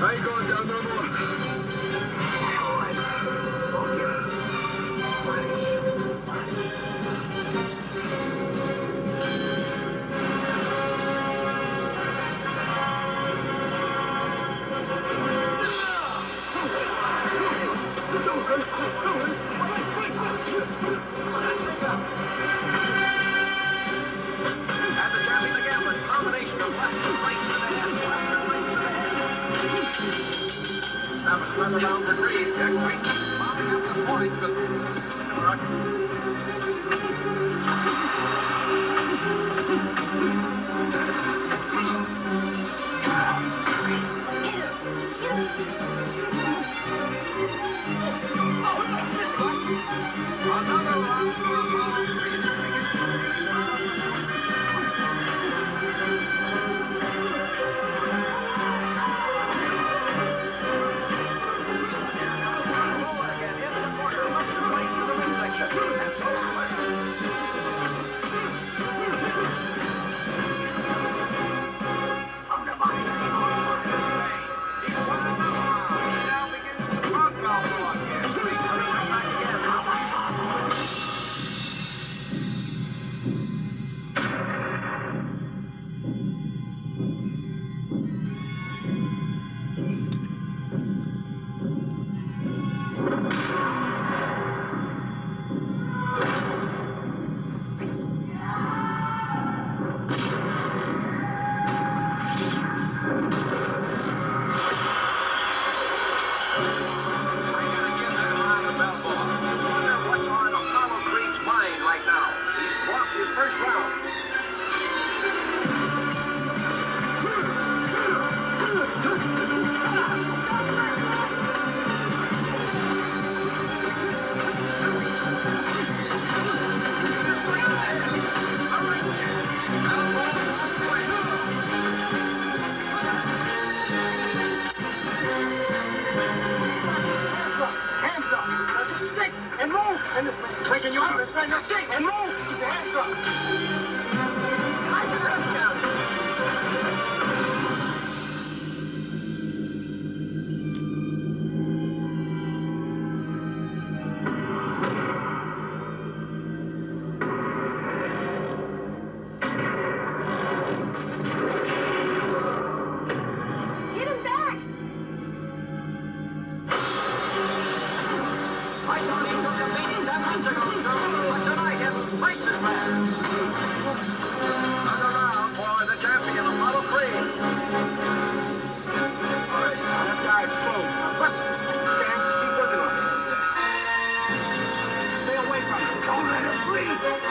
Right, go down. run around the three. Jack Green keeps mopping up the points, but... and move. And this man, Lincoln, and understand your state and move. Keep your hands up. Reis.